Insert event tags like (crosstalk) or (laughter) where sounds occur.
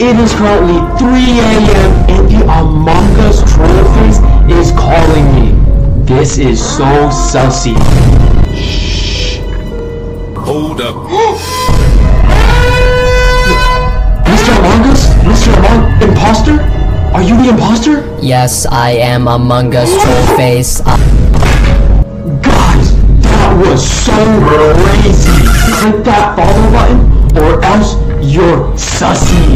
It is currently 3 a.m. and the Among Us troll is calling me. This is so sussy. Shh. Hold up. (gasps) Mr. Among Us? Mr. Among Imposter? Are you the imposter? Yes, I am Among Us Trollface. Uh, God, that was so crazy. Hit that follow button or else you're sussy